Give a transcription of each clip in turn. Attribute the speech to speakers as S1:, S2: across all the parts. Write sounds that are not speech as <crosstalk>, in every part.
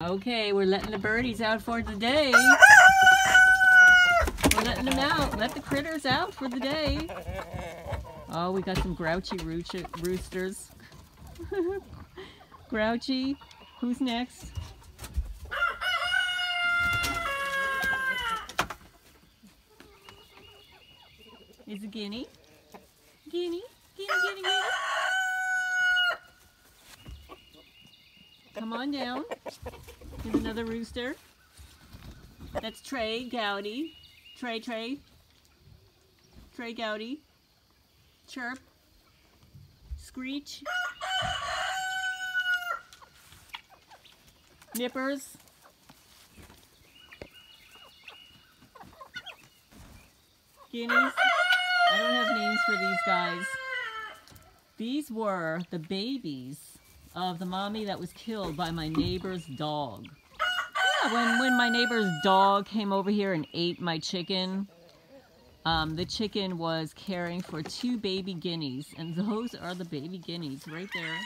S1: Okay, we're letting the birdies out for the day. <laughs> We're letting them out. Let the critters out for the day. Oh, we got some grouchy roosters. <laughs> grouchy. Who's next? Is it Guinea? Guinea? Guinea, Guinea, Guinea? Come on down. Here's another rooster. That's Trey Gowdy. Trey, Trey. Trey Gowdy. Chirp. Screech. Nippers. Guineas. I don't have names for these guys. These were the babies of the mommy that was killed by my neighbor's dog. Yeah, when, when my neighbor's dog came over here and ate my chicken, um, the chicken was caring for two baby guineas, and those are the baby guineas right there.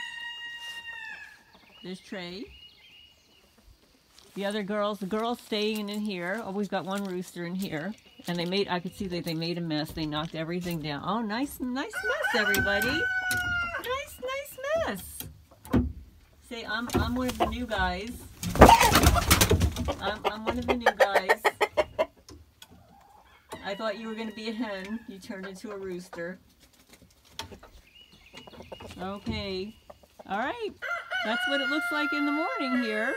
S1: There's Trey. The other girls, the girls staying in here. Oh, we've got one rooster in here. And they made, I could see that they made a mess. They knocked everything down. Oh, nice, nice mess, everybody. Say I'm I'm one of the new guys. I'm I'm one of the new guys. I thought you were gonna be a hen. You turned into a rooster. Okay. Alright. That's what it looks like in the morning here.